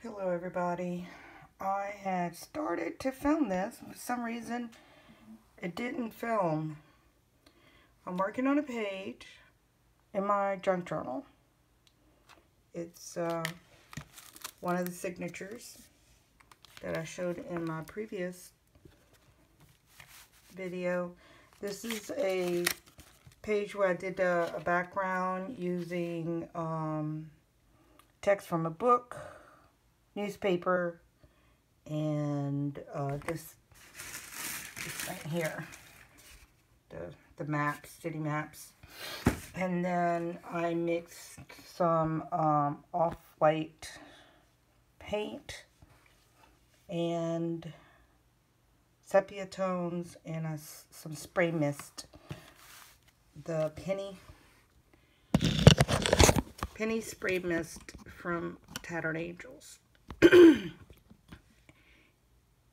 Hello everybody. I had started to film this. For some reason, it didn't film. I'm working on a page in my junk journal. It's uh, one of the signatures that I showed in my previous video. This is a page where I did a, a background using um, text from a book, newspaper, and uh, this, this right here, the, the maps, city maps. And then I mixed some um, off-white paint and sepia tones and a, some spray mist. The penny penny spray mist from Tattered Angels.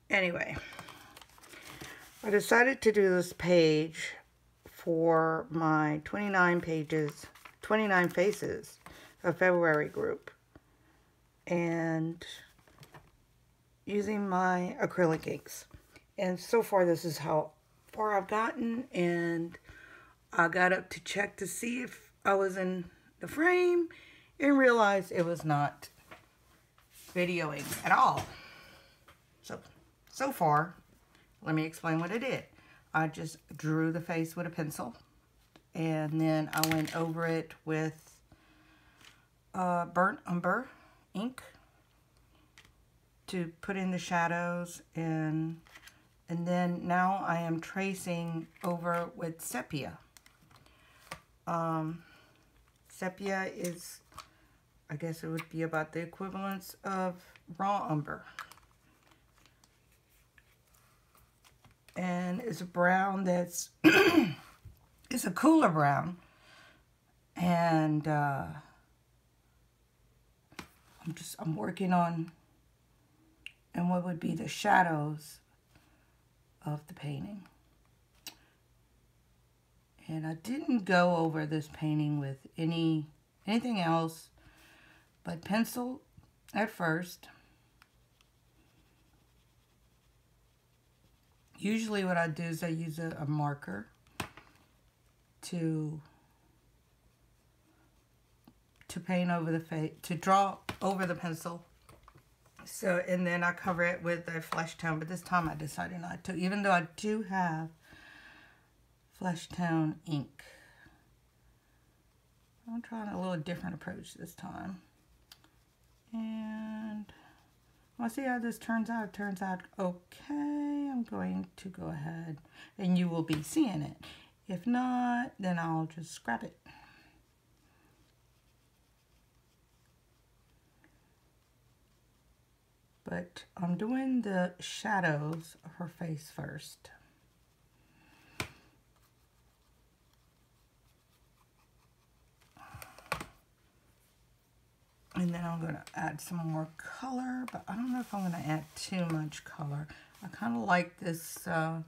anyway, I decided to do this page for my 29 pages, 29 faces of February group. And using my acrylic inks. And so far, this is how far I've gotten. And I got up to check to see if I was in the frame and realized it was not videoing at all. So, so far, let me explain what I did. I just drew the face with a pencil and then I went over it with uh, burnt umber ink to put in the shadows and and then now I am tracing over with sepia. Um, sepia is, I guess it would be about the equivalence of raw umber. And it's a brown that's, it's a cooler brown. And uh, I'm just, I'm working on and what would be the shadows of the painting. And I didn't go over this painting with any anything else but pencil at first. Usually what I do is I use a, a marker to to paint over the face, to draw over the pencil so, and then I cover it with a flesh tone, but this time I decided not to, even though I do have flesh tone ink. I'm trying a little different approach this time. And I'll see how this turns out. It turns out okay. I'm going to go ahead and you will be seeing it. If not, then I'll just scrap it. but I'm doing the shadows of her face first. And then I'm going to add some more color, but I don't know if I'm going to add too much color. I kind of like this uh,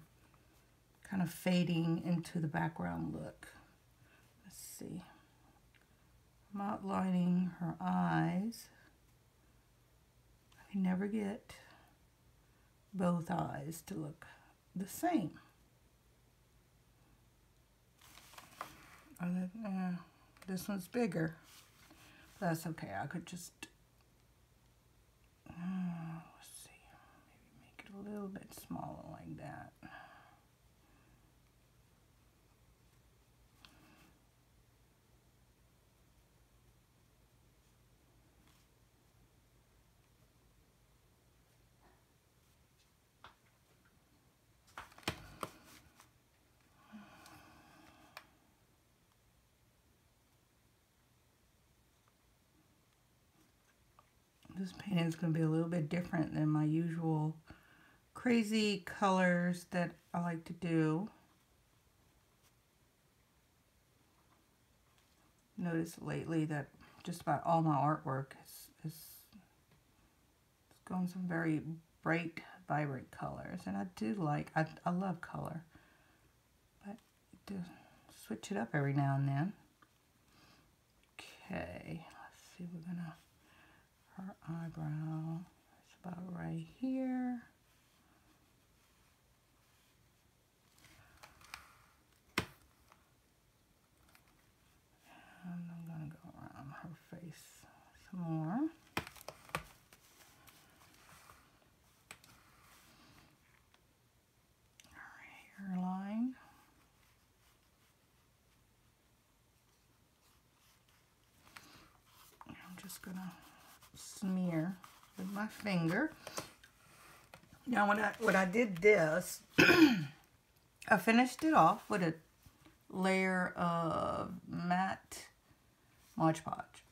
kind of fading into the background look. Let's see. I'm outlining her eyes. I never get both eyes to look the same. Uh, this one's bigger. That's okay. I could just, uh, let's see, maybe make it a little bit smaller like that. This painting is going to be a little bit different than my usual crazy colors that I like to do. Notice lately that just about all my artwork is, is, is going some very bright, vibrant colors. And I do like, I, I love color. But to switch it up every now and then. Okay, let's see, we're going to her eyebrow. It's about right here. And I'm going to go around her face some more. Her hairline. I'm just going to smear with my finger. Now when I when I did this, I finished it off with a layer of matte Mod Podge.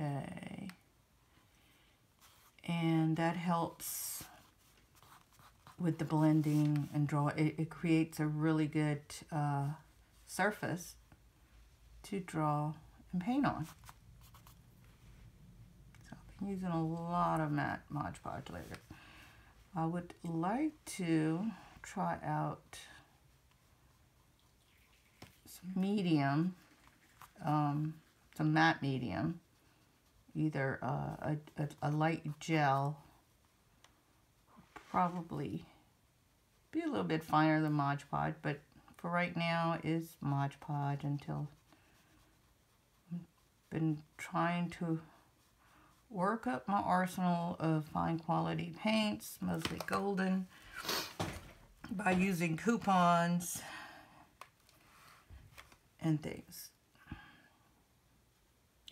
Okay. And that helps with the blending and draw. It, it creates a really good uh, surface to draw and paint on. Using a lot of matte Mod Podge later. I would like to try out some medium, um, some matte medium, either uh, a, a, a, light gel, probably be a little bit finer than Mod Podge, but for right now is Mod Podge until I've been trying to work up my arsenal of fine quality paints, mostly golden, by using coupons and things.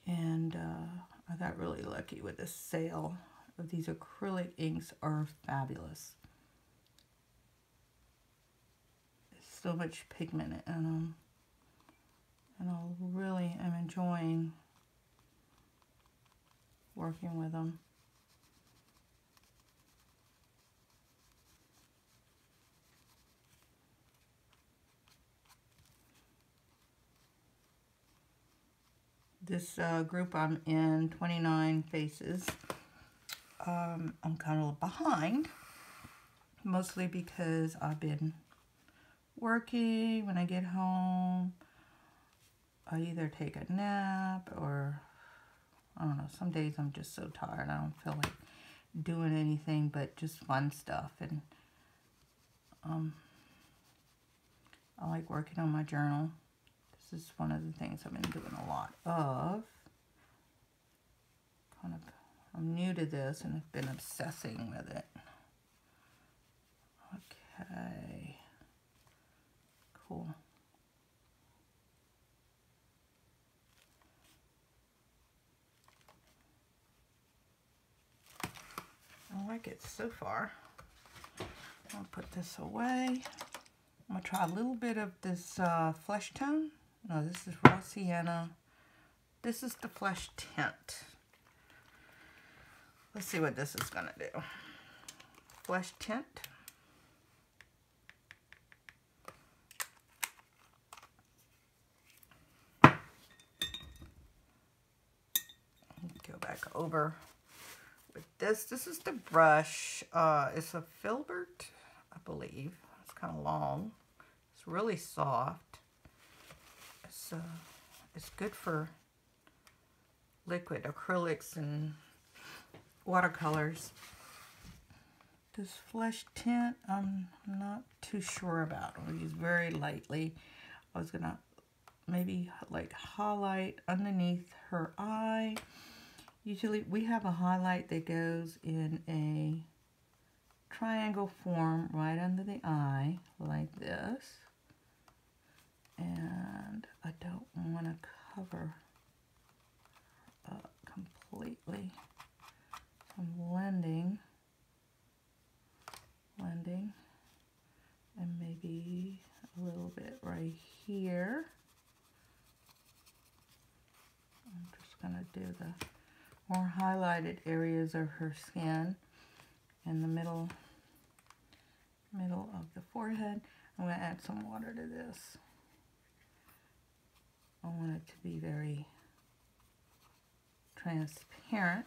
And uh, I got really lucky with the sale of these acrylic inks are fabulous. So much pigment in them. And I really am enjoying working with them. This uh, group I'm in, 29 Faces, um, I'm kind of behind, mostly because I've been working when I get home. I either take a nap or I don't know, some days I'm just so tired. I don't feel like doing anything but just fun stuff. And um, I like working on my journal. This is one of the things I've been doing a lot of. Kind of, I'm new to this and I've been obsessing with it. Okay. Cool. I like it so far. I'll put this away. I'm going to try a little bit of this uh, flesh tone. No, this is raw sienna. This is the flesh tint. Let's see what this is going to do. Flesh tint. Go back over this. This is the brush. Uh, it's a filbert, I believe. It's kind of long. It's really soft. It's, uh, it's good for liquid acrylics and watercolors. This flesh tint, I'm not too sure about. I'll use very lightly. I was going to maybe like highlight underneath her eye. Usually we have a highlight that goes in a triangle form right under the eye like this. And I don't want to cover up completely. I'm blending, blending, and maybe a little bit right here. I'm just going to do the more highlighted areas of her skin in the middle middle of the forehead. I'm going to add some water to this. I want it to be very transparent.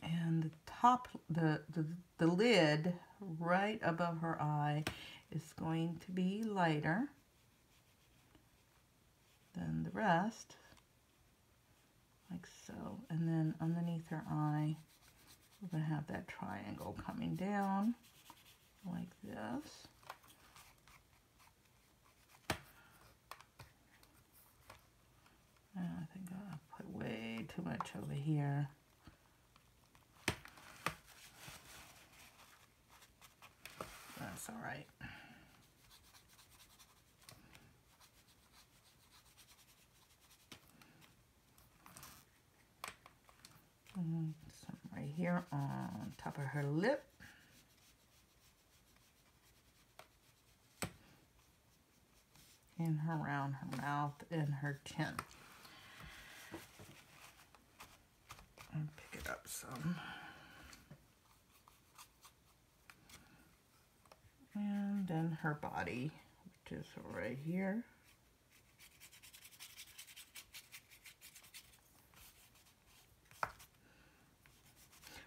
And the top, the, the, the lid right above her eye is going to be lighter than the rest, like so. And then underneath her eye, we're going to have that triangle coming down like this. And I think I put way too much over here. That's all right. Mm, some right here on top of her lip. And around her mouth and her chin. And pick it up some. And then her body, which is right here.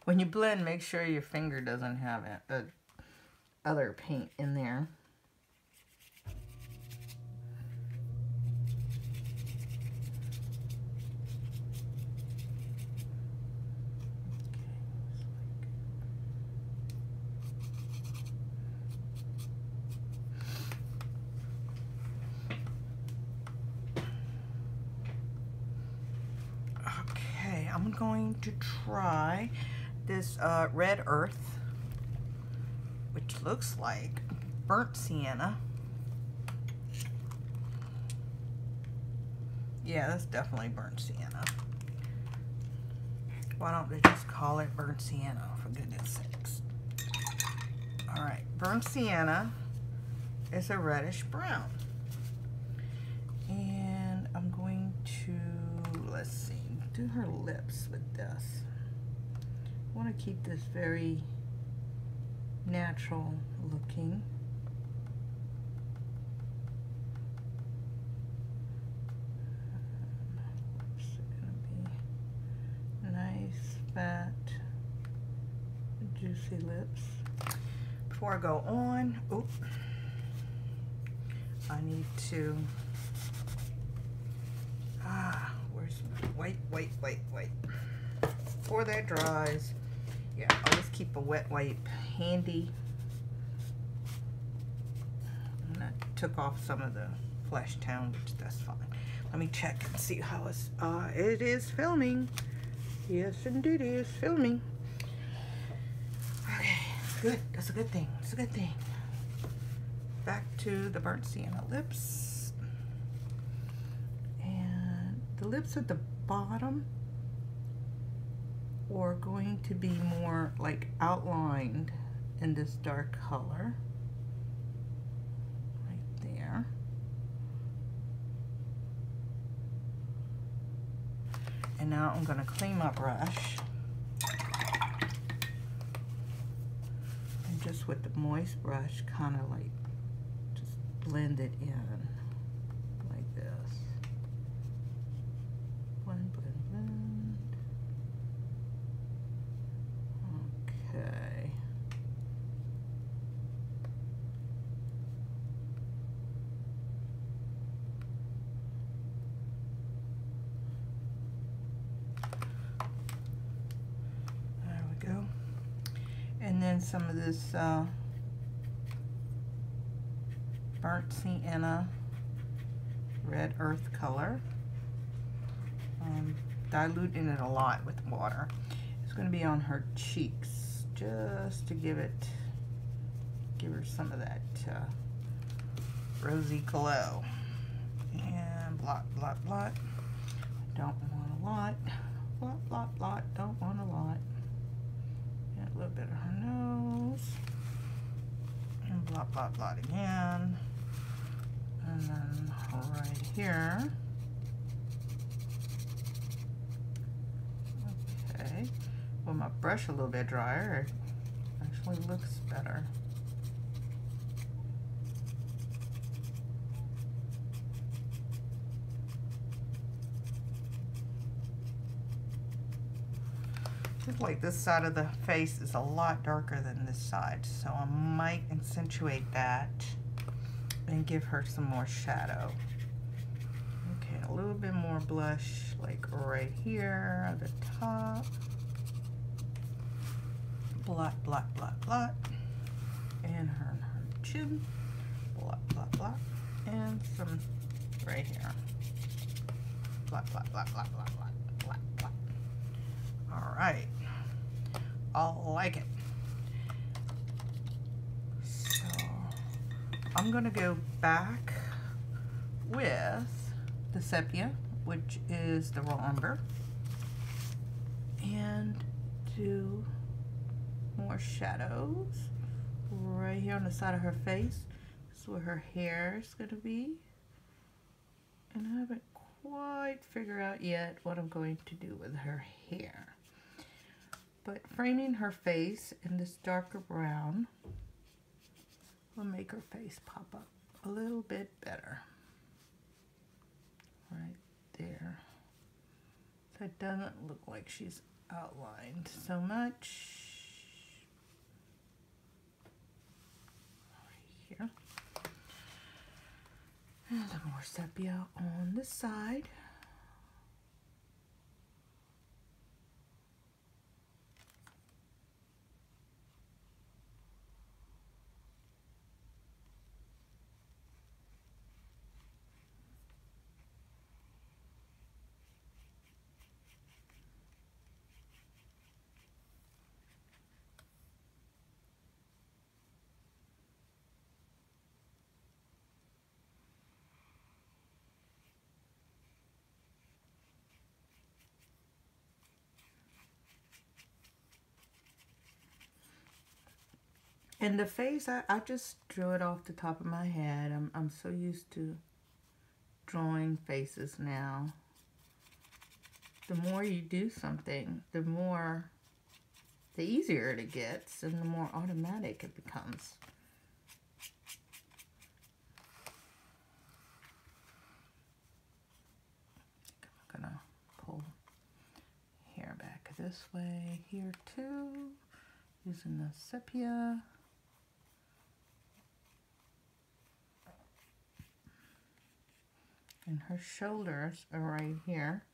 When you blend, make sure your finger doesn't have a, other paint in there. Okay, I'm going to this uh, red earth, which looks like burnt sienna. Yeah, that's definitely burnt sienna. Why don't they just call it burnt sienna, for goodness sakes. All right, burnt sienna is a reddish brown. And I'm going to, let's see, do her lips with this. I want to keep this very natural looking. nice, fat, juicy lips. Before I go on, oop, I need to, ah, where's my white, white, white, white. Before that dries, yeah, always keep a wet wipe handy. And I took off some of the flesh tone, which that's fine. Let me check and see how it's, uh, it is filming. Yes, indeed, it is filming. Okay, good. That's a good thing. That's a good thing. Back to the burnt sienna lips. And the lips at the bottom are going to be more like outlined in this dark color. Right there. And now I'm going to clean my brush. And just with the moist brush, kind of like just blend it in. Uh, burnt sienna red earth color. Um, diluting it a lot with water. It's going to be on her cheeks just to give it, give her some of that uh, rosy glow. And blot, blot, blot. Don't want a lot. Blot, blot, blot. Don't want a lot little bit of her nose. And blot, blot, blot again. And then right here. Okay. Well, my brush a little bit drier, it actually looks better. Like this side of the face is a lot darker than this side, so I might accentuate that and give her some more shadow. Okay, a little bit more blush, like right here at the top. Blot, blot, blot, blot. And her, her chin. Blot, blot, blot. And some right here. Blot, blot, blot, blot, blot, blot, blot, blot. All right. I like it. So I'm gonna go back with the sepia, which is the raw umber, and do more shadows right here on the side of her face. This is where her hair is gonna be. And I haven't quite figured out yet what I'm going to do with her hair. But framing her face in this darker brown will make her face pop up a little bit better. Right there. So it doesn't look like she's outlined so much. Right here. And a more sepia on this side. And the face, I, I just drew it off the top of my head. I'm, I'm so used to drawing faces now. The more you do something, the more, the easier it gets and the more automatic it becomes. I'm gonna pull hair back this way here too, using the sepia. And her shoulders are right here.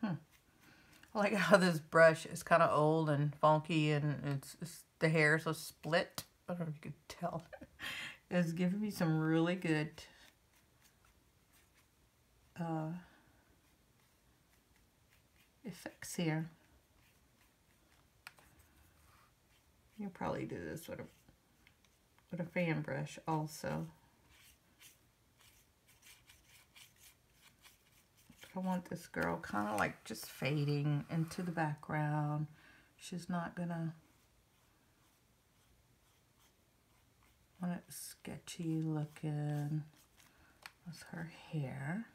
Hmm. I like how this brush is kind of old and funky and it's, it's the is so split. I don't know if you could tell. it's giving me some really good uh, effects here. You'll probably do this with a with a fan brush also. I want this girl kind of like just fading into the background. She's not gonna want it sketchy looking. That's her hair.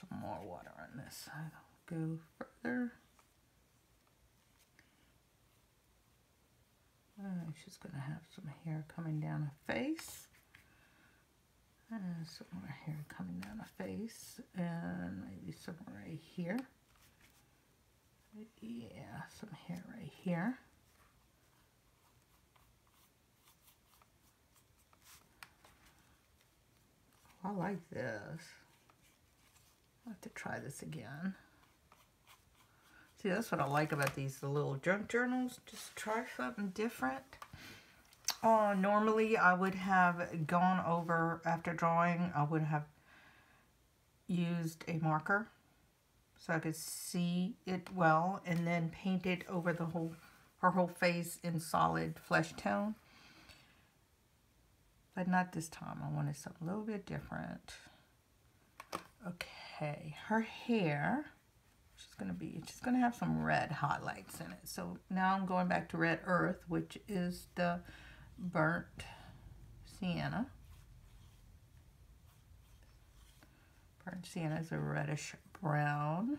some more water on this side. I'll go further. Uh, she's going to have some hair coming down her face. And some more hair coming down her face. And maybe some right here. Yeah, some hair right here. I like this. I'll have to try this again. See, that's what I like about these the little junk journals. Just try something different. Uh, normally, I would have gone over, after drawing, I would have used a marker so I could see it well and then painted over the whole her whole face in solid flesh tone. But not this time. I wanted something a little bit different. Okay. Okay, her hair, she's going to be, she's going to have some red highlights in it. So now I'm going back to Red Earth, which is the burnt sienna. Burnt sienna is a reddish brown.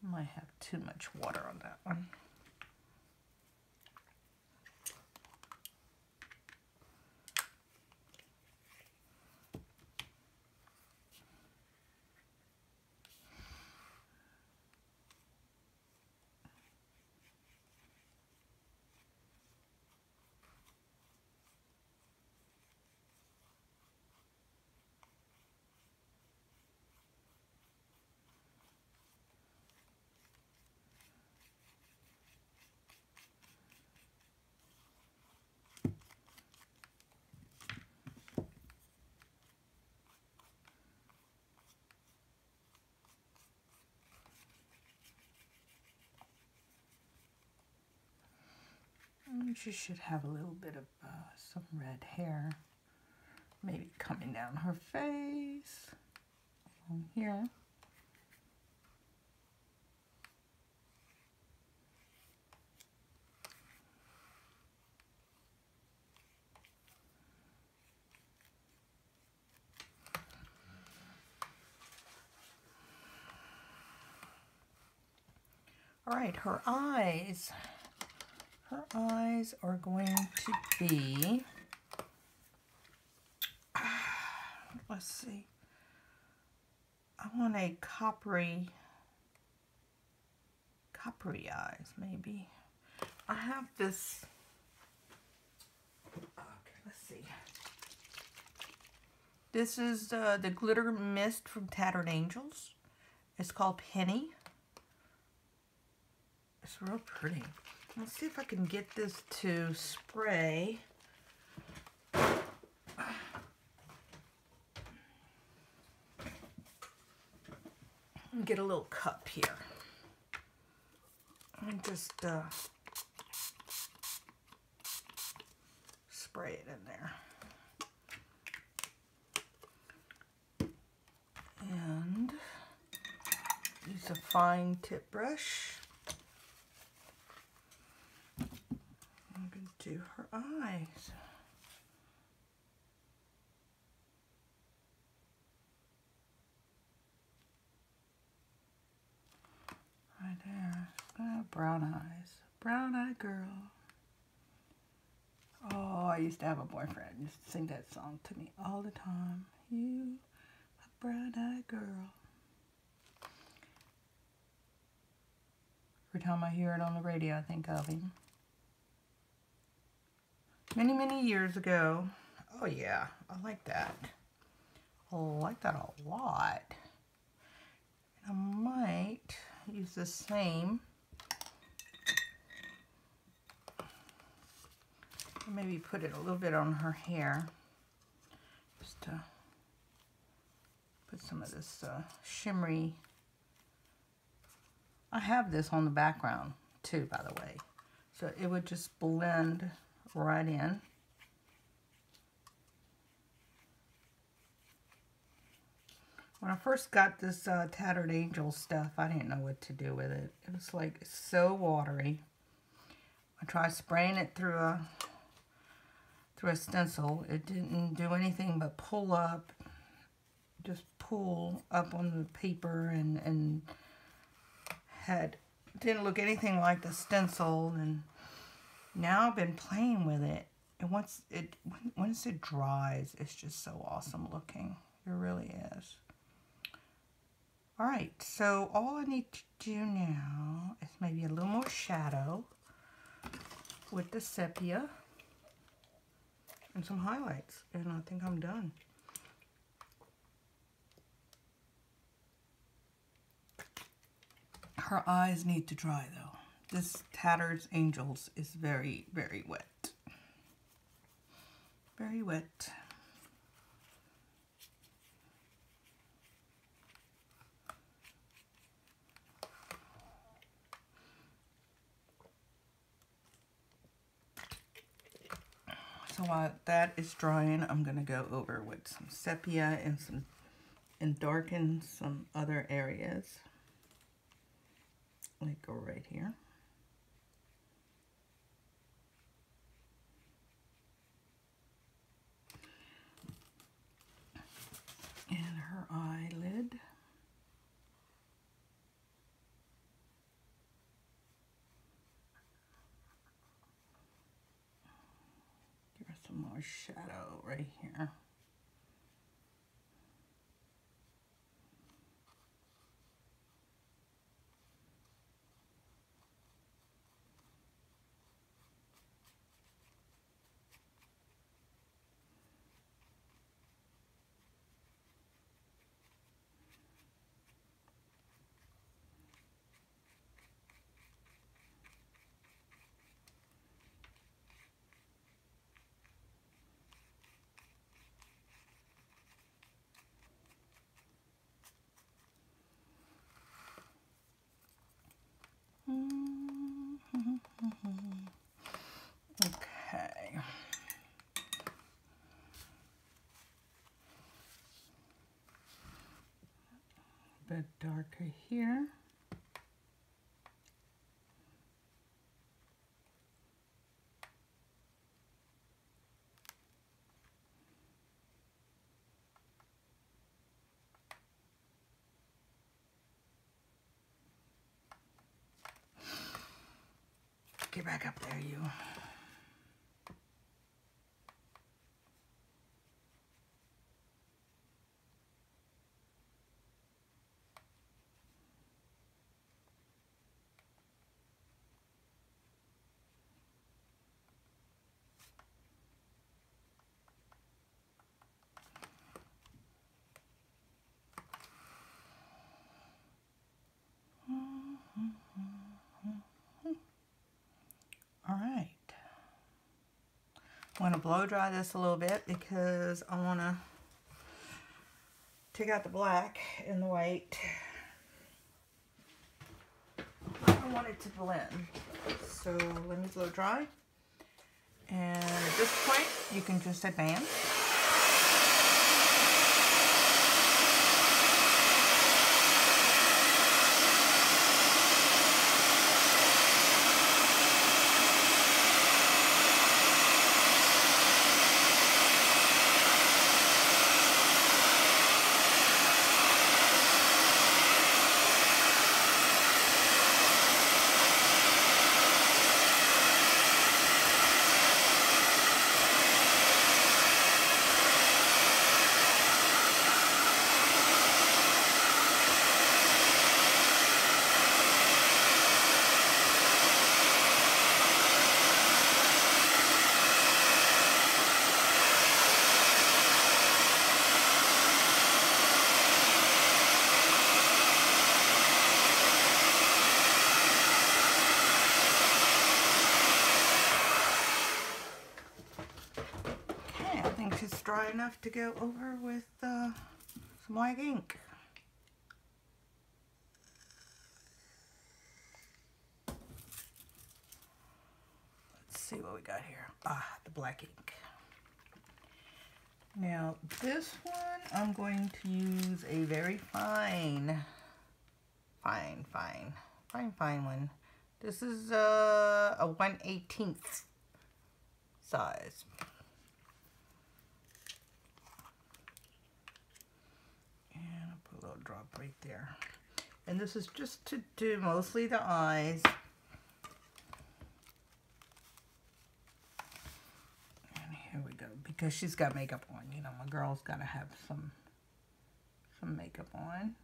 Might have too much water on that one. She should have a little bit of uh, some red hair. Maybe coming down her face. Here. All right, her eyes her eyes are going to be, let's see, I want a coppery, coppery eyes maybe. I have this, okay, let's see. This is uh, the Glimmer Mist from Tattered Angels. It's called Penny. It's real pretty. Let's see if I can get this to spray. Get a little cup here. And just uh, spray it in there. And use a fine tip brush. Do her eyes. Right there. Uh, brown eyes. Brown eyed girl. Oh, I used to have a boyfriend. used to sing that song to me all the time. You, a brown eyed girl. Every time I hear it on the radio, I think of him many, many years ago. Oh yeah, I like that. I like that a lot. I might use the same. Maybe put it a little bit on her hair. Just to put some of this uh, shimmery. I have this on the background too, by the way. So it would just blend right in. When I first got this uh, Tattered Angel stuff, I didn't know what to do with it. It was like so watery. I tried spraying it through a through a stencil. It didn't do anything but pull up, just pull up on the paper and, and had, didn't look anything like the stencil and now I've been playing with it. And once it once it dries, it's just so awesome looking. It really is. All right, so all I need to do now is maybe a little more shadow with the sepia and some highlights. And I think I'm done. Her eyes need to dry though. This Tattered Angels is very, very wet. Very wet. So while that is drying, I'm going to go over with some sepia and some and darken some other areas. Like go right here. and her eyelid. Shadow right here. Okay. Darker here. Get back up there, you. All right. I want to blow dry this a little bit because I want to take out the black and the white. I want it to blend. So let me blow dry. And at this point, you can just advance. Okay, I think it's dry enough to go over with uh, some white ink. Let's see what we got here. Ah, the black ink. Now, this one, I'm going to use a very fine, fine, fine, fine, fine one. This is uh, a 1 18th size. And I'll put a little drop right there. And this is just to do mostly the eyes. And here we go. Because she's got makeup on. You know, my girl's got to have some, some makeup on.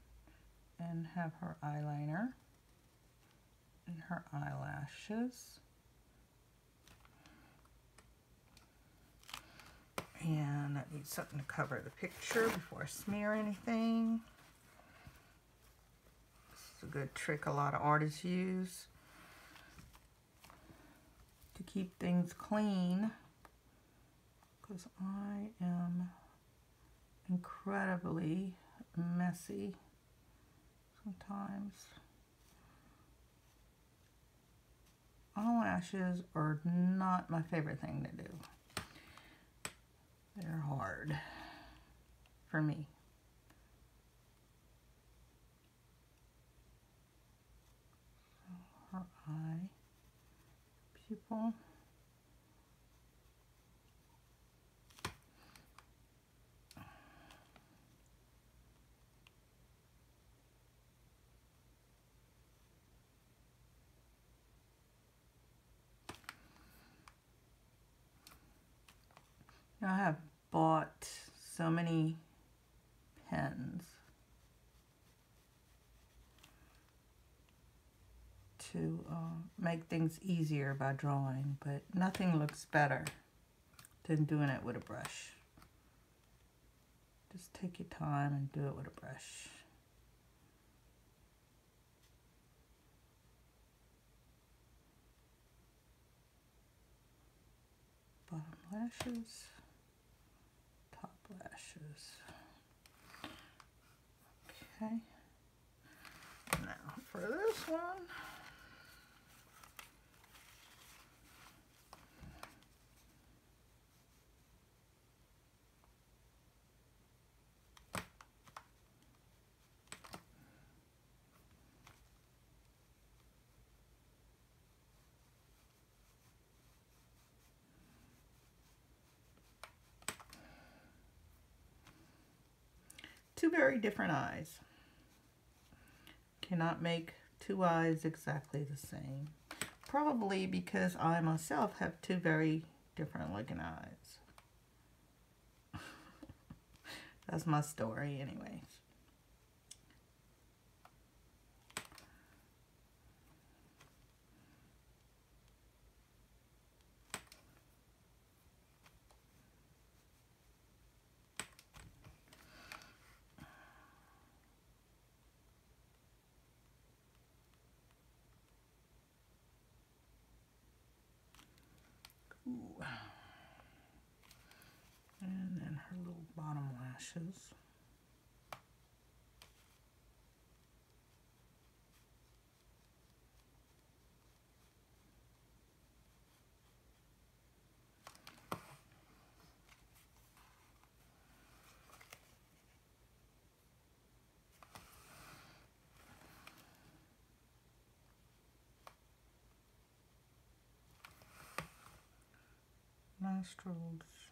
And have her eyeliner. And her eyelashes. And I need something to cover the picture before I smear anything. Is a good trick a lot of artists use to keep things clean. Because I am incredibly messy sometimes. Eyelashes are not my favorite thing to do. They're hard for me. So her eye, pupil. I have bought so many pens to uh, make things easier by drawing, but nothing looks better than doing it with a brush. Just take your time and do it with a brush. Bottom lashes, top lashes. Okay. Now for this one. Two very different eyes. Cannot make two eyes exactly the same. Probably because I myself have two very different looking eyes. That's my story anyways. Ooh. And then her little lashes. nostrils.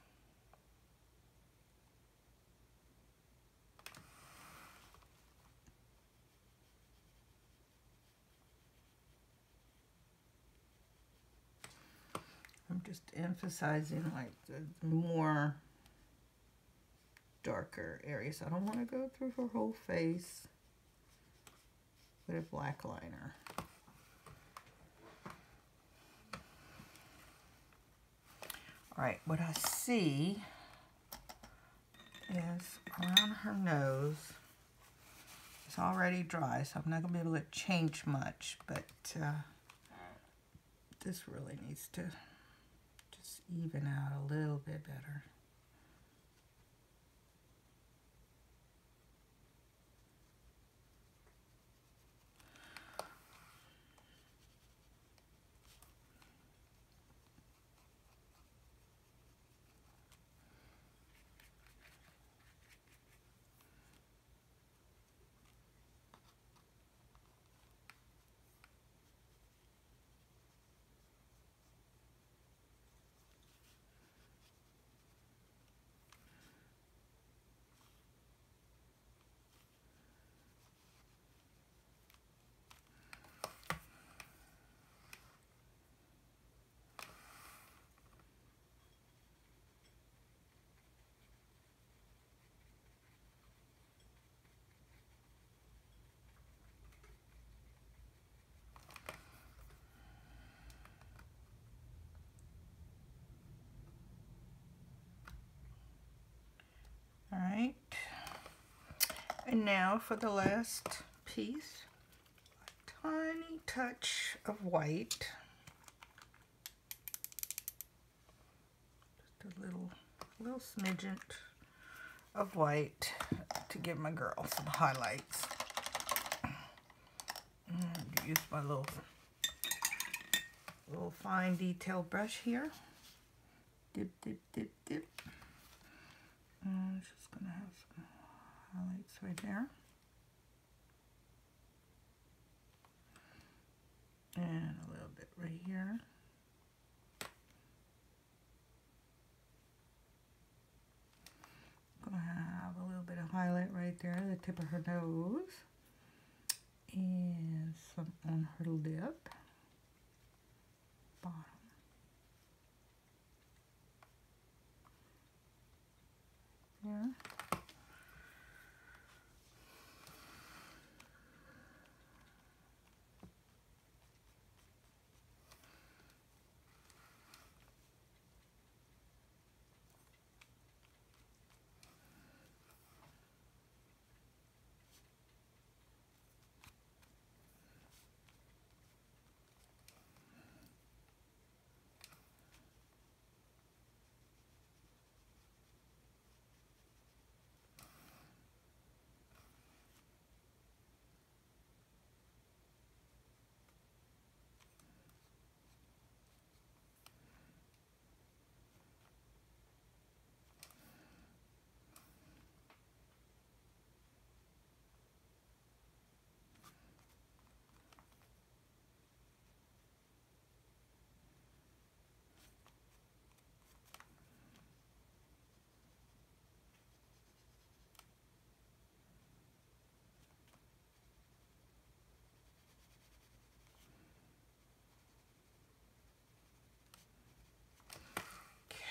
I'm just emphasizing like the more darker areas. I don't want to go through her whole face with a black liner. All right, what I see is around her nose. It's already dry, so I'm not going to be able to change much, but uh, this really needs to even out a little bit better. All right. And now for the last piece, a tiny touch of white. Just a little, little smidgen of white to give my girl some highlights. And use my little, little fine detail brush here. Dip, dip, dip, dip. Mm, and going to have some highlights right there. And a little bit right here. Gonna have a little bit of highlight right there, the tip of her nose. And some on her lip. Bottom. Here.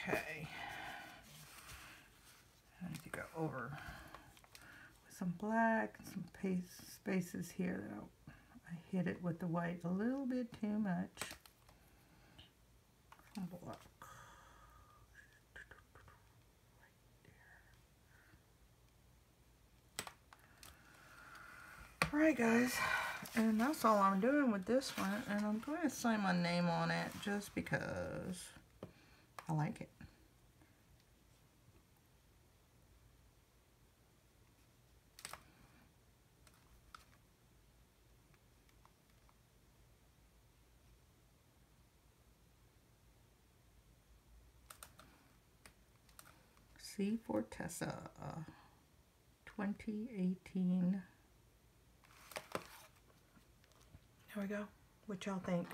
Okay. I need to go over with some black, some pace, spaces here. That I hit it with the white a little bit too much. Some black. Alright guys, and that's all I'm doing with this one, and I'm going to sign my name on it just because I like it. C for Tessa, uh, 2018. There we go. What y'all think?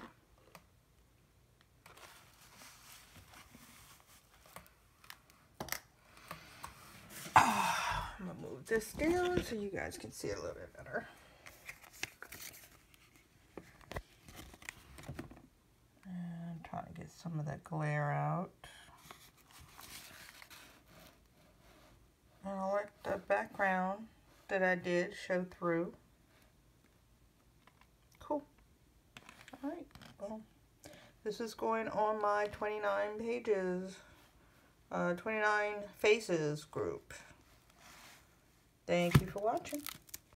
I'm gonna move this down so you guys can see a little bit better. And trying to get some of that glare out. And I'll let the background that I did show through. Cool. Alright, well, this is going on my 29 pages, uh, 29 faces group. Thank you for watching.